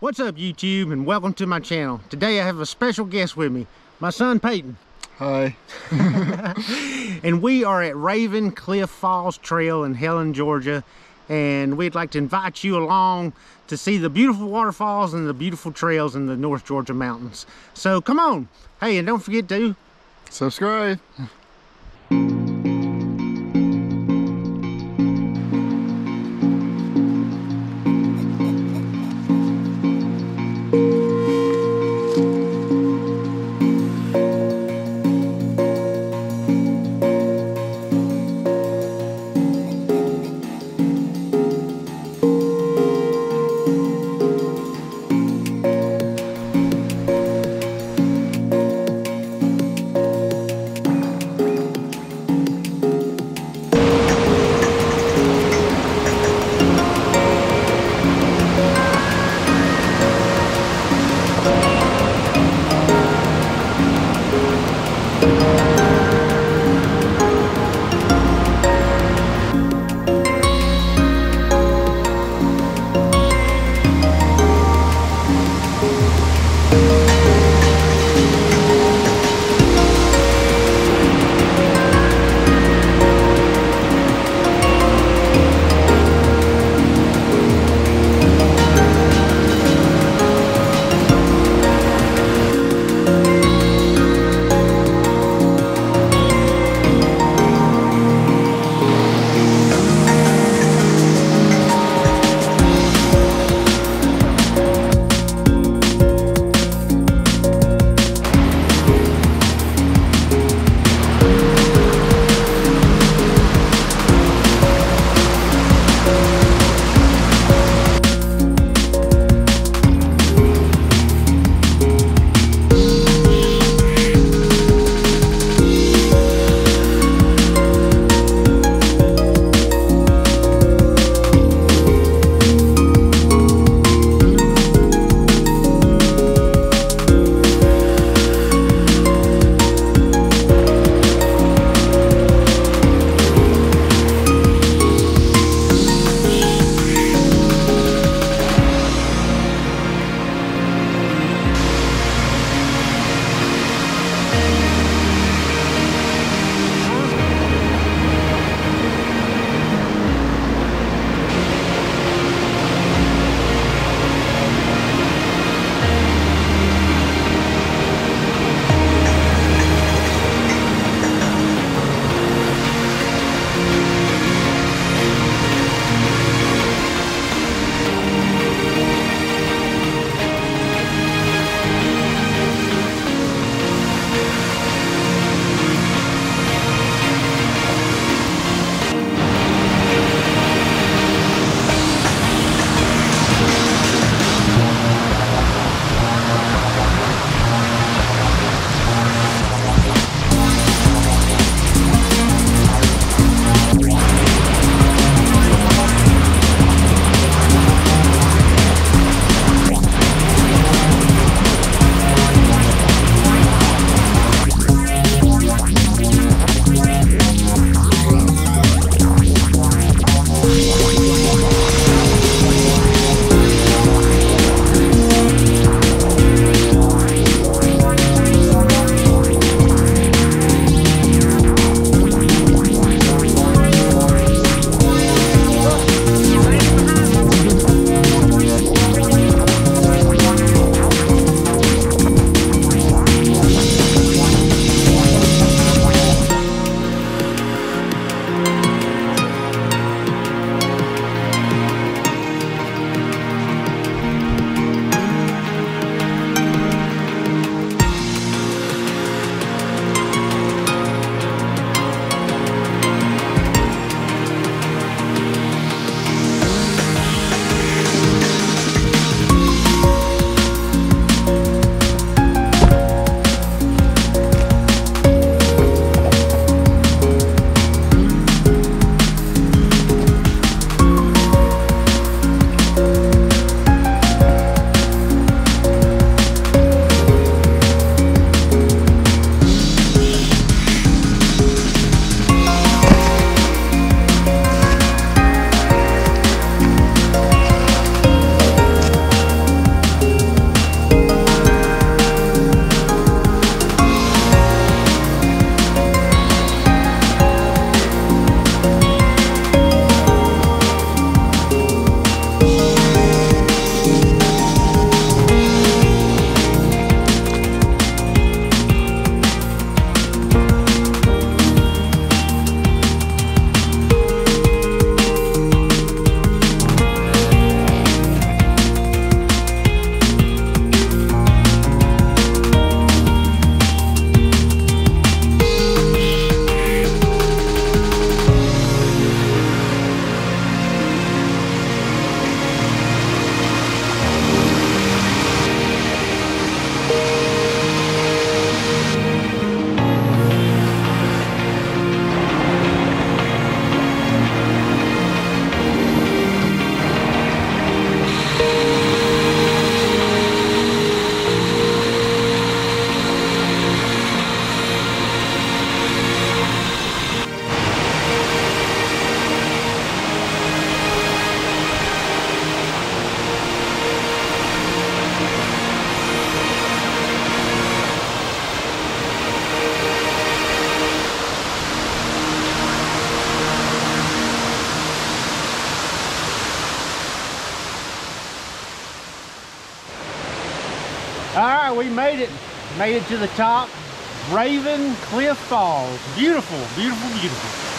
What's up YouTube and welcome to my channel. Today I have a special guest with me, my son Peyton. Hi. and we are at Raven Cliff Falls Trail in Helen, Georgia. And we'd like to invite you along to see the beautiful waterfalls and the beautiful trails in the North Georgia mountains. So come on. Hey, and don't forget to subscribe. All right, we made it. Made it to the top. Raven Cliff Falls. Beautiful, beautiful, beautiful.